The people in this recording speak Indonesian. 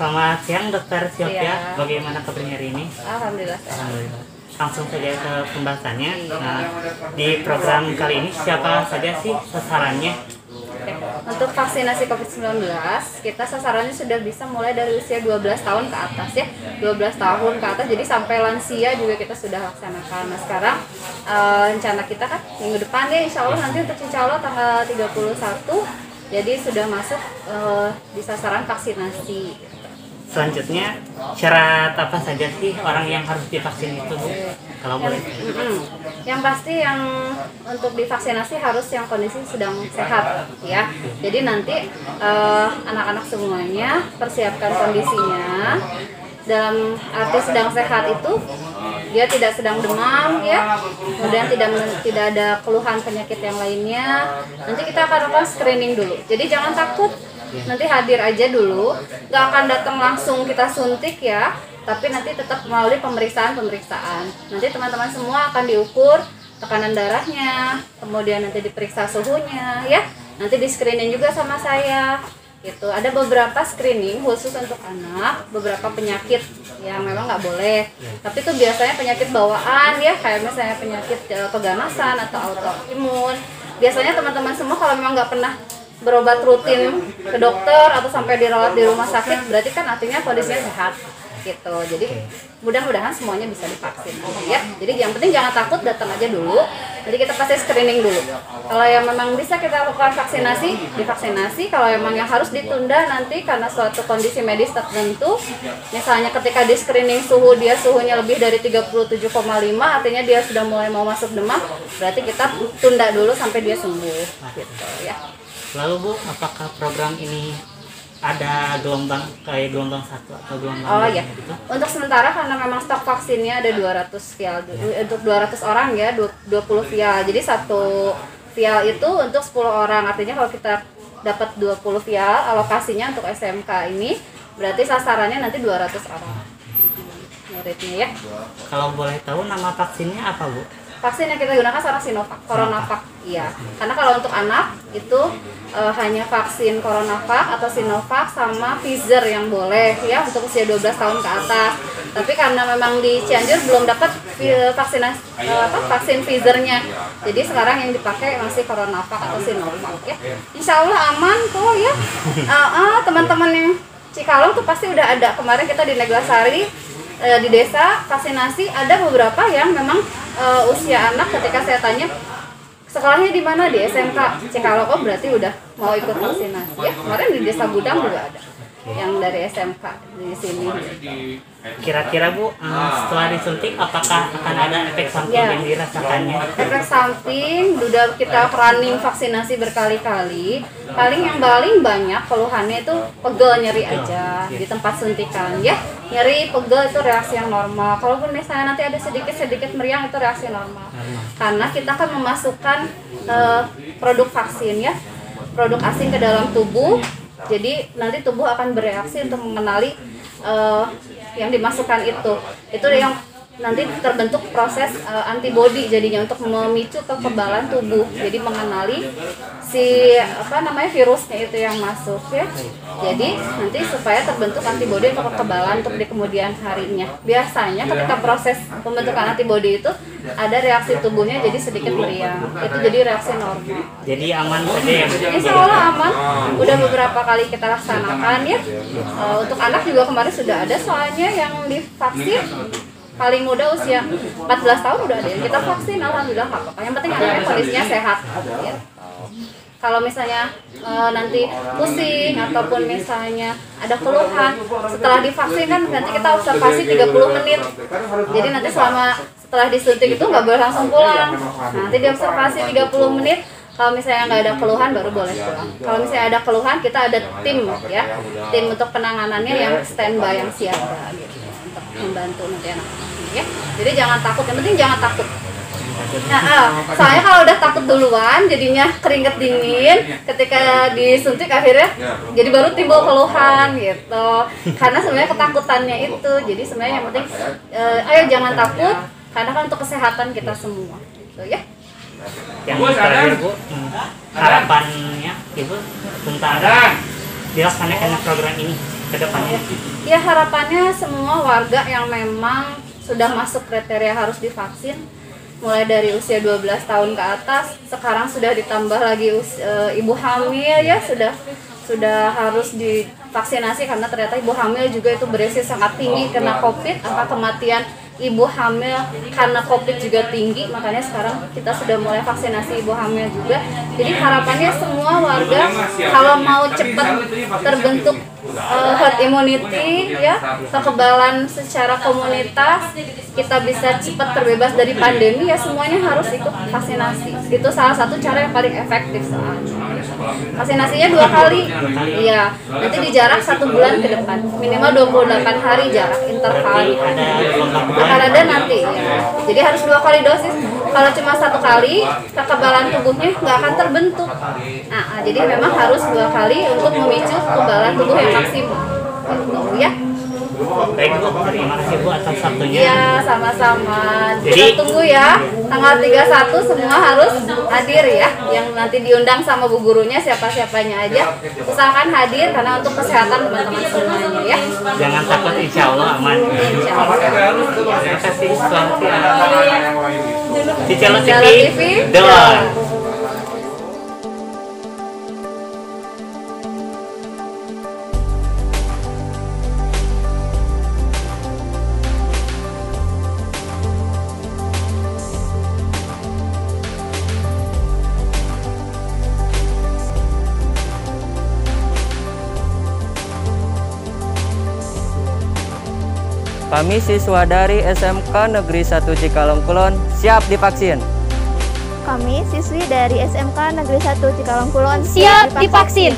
Selamat siang Dokter Sylvia. Iya. Bagaimana kabarnya hari ini? Alhamdulillah. Alhamdulillah. Langsung saja ke pembahasannya. Nah, di program kali ini siapa saja sih sasarannya? Untuk vaksinasi COVID-19, kita sasarannya sudah bisa mulai dari usia 12 tahun ke atas ya. 12 tahun ke atas, jadi sampai lansia juga kita sudah laksanakan. Nah sekarang eh, rencana kita kan minggu depan ya, insya Allah nanti untuk insya Allah tanggal 31, jadi sudah masuk eh, di sasaran vaksinasi. Selanjutnya syarat apa saja sih orang yang harus divaksin itu Bu? Kalau yang, boleh. mm-mm. yang pasti yang untuk divaksinasi harus yang kondisi sedang sehat ya jadi nanti eh, anak-anak semuanya persiapkan kondisinya dalam arti sedang sehat itu dia tidak sedang demam ya kemudian tidak tidak ada keluhan penyakit yang lainnya nanti kita akan lakukan screening dulu jadi jangan takut nanti hadir aja dulu. Nggak akan datang langsung kita suntik ya. Tapi nanti tetap melalui pemeriksaan pemeriksaan nanti teman-teman semua akan diukur tekanan darahnya kemudian nanti diperiksa suhunya ya. Nanti di screening juga sama saya. Gitu. Ada beberapa screening khusus untuk anak beberapa penyakit yang memang nggak boleh. Tapi itu biasanya penyakit bawaan ya. Kayak misalnya penyakit eh, keganasan atau autoimun. Biasanya teman-teman semua kalau memang nggak pernah berobat rutin ke dokter atau sampai dirawat di rumah sakit berarti kan artinya kondisinya sehat gitu. Jadi mudah-mudahan semuanya bisa divaksin. Ya jadi yang penting jangan takut datang aja dulu. Jadi kita pasti screening dulu. Kalau yang memang bisa kita lakukan vaksinasi divaksinasi. Kalau memang yang harus ditunda nanti karena suatu kondisi medis tertentu misalnya ketika di screening suhu dia suhunya lebih dari 37,5 artinya dia sudah mulai mau masuk demam berarti kita tunda dulu sampai dia sembuh gitu ya Lalu Bu, apakah program ini ada gelombang kayak gelombang satu atau gelombang Oh dua ya, gitu? untuk sementara karena memang stok vaksinnya ada 200 vial untuk 200 orang ya, du- 20 vial. Jadi satu vial itu untuk 10 orang. Artinya kalau kita dapat 20 vial alokasinya untuk SMK ini berarti sasarannya nanti 200 orang. Muridnya ya. Kalau boleh tahu nama vaksinnya apa Bu? Vaksin yang kita gunakan sekarang Sinovac, Coronavac, iya. Karena kalau untuk anak itu eh, hanya vaksin Coronavac atau Sinovac sama Pfizer yang boleh ya untuk usia 12 tahun ke atas. Tapi karena memang di Cianjur belum dapat vi- vaksinasi eh, apa vaksin Pfizernya, jadi sekarang yang dipakai masih Coronavac atau Sinovac ya. Insya Allah aman kok ya. Ah, ah, teman-teman yang Cikalong tuh pasti udah ada kemarin kita di Neglasari eh, di desa vaksinasi ada beberapa yang memang eh, usia anak ketika saya tanya sekolahnya di mana? Di SMK Cikalong oh berarti udah mau ikut vaksinasi. Ya kemarin di desa Gudang juga ada yang dari SMK di sini. Kira-kira Bu, eh, setelah disuntik apakah akan ada efek samping Ya. yang dirasakannya? efek samping udah kita running vaksinasi berkali-kali. Paling yang paling banyak keluhannya itu pegel nyeri aja di tempat suntikan. Ya nyeri pegel itu reaksi yang normal. Kalaupun misalnya nanti ada sedikit-sedikit meriang itu reaksi normal. Karena kita akan memasukkan eh, produk vaksin ya. Produk asing ke dalam tubuh jadi nanti tubuh akan bereaksi untuk mengenali eh, yang dimasukkan itu. Itu yang nanti terbentuk proses eh, antibody jadinya untuk memicu kekebalan tubuh. Jadi mengenali si apa namanya virusnya itu yang masuk ya. Jadi nanti supaya terbentuk antibody untuk kekebalan untuk di kemudian harinya. Biasanya ketika proses pembentukan antibody itu ada reaksi tubuhnya jadi sedikit meriang. Itu jadi reaksi normal. Jadi aman saja ya? Insya Allah aman. Udah beberapa kali kita laksanakan ya. Eh, untuk anak juga kemarin sudah ada soalnya yang divaksin paling muda usia 14 tahun udah ada. Kita vaksin alhamdulillah nggak apa-apa. Yang penting anaknya kondisinya sehat. Gitu. kalau misalnya eh, nanti pusing ataupun misalnya ada keluhan setelah divaksin kan nanti kita observasi 30 menit. Jadi nanti selama setelah disuntik itu nggak boleh langsung pulang. Nanti diobservasi 30 menit kalau misalnya nggak ada keluhan baru boleh pulang kalau misalnya ada keluhan kita ada tim ya tim untuk penanganannya yang standby yang siaga gitu untuk membantu nanti anak-anak ya jadi jangan takut yang penting jangan takut Nah, ah, soalnya kalau udah takut duluan, jadinya keringet dingin. Ketika disuntik akhirnya, jadi baru timbul keluhan gitu. Karena sebenarnya ketakutannya itu. Jadi sebenarnya yang penting, eh, ayo jangan takut, karena kan untuk kesehatan kita semua. Gitu ya. Yang terakhir Bu, hmm, harapannya Ibu tentang dilaksanakannya program ini. ke depannya? Ya harapannya semua warga yang memang sudah masuk kriteria harus divaksin mulai dari usia 12 tahun ke atas sekarang sudah ditambah lagi us- e, ibu hamil ya sudah sudah harus divaksinasi karena ternyata ibu hamil juga itu beresiko sangat tinggi kena covid angka kematian ibu hamil karena covid juga tinggi makanya sekarang kita sudah mulai vaksinasi ibu hamil juga. Jadi harapannya semua warga kalau mau cepat terbentuk uh, herd immunity ya kekebalan secara komunitas kita bisa cepat terbebas dari pandemi ya semuanya harus ikut vaksinasi. Itu salah satu cara yang paling efektif soalnya. Vaksinasinya dua kali. Iya. Nanti di jarak satu bulan ke depan. Minimal 28 hari jarak interval. Akan ada nanti. ya. jadi harus dua kali dosis kalau cuma satu kali kekebalan tubuhnya nggak akan terbentuk nah, ah, jadi memang harus dua kali untuk memicu kekebalan tubuh yang maksimal gitu ya Baik Bu, terima kasih Bu atas waktunya. Iya, sama-sama. Jadi- Kita tunggu ya. Tanggal 31 semua harus hadir ya. Yang nanti diundang sama bu gurunya siapa-siapanya aja. Usahakan hadir karena untuk kesehatan teman-teman semuanya ya. Jangan takut, insya Allah aman. Insya Allah. Terima kasih. Jalan Jalan TV, TV, Kami siswa dari SMK Negeri 1 Cikalong Kulon siap divaksin. Kami siswi dari SMK Negeri 1 Cikalong Kulon Siap divaksin.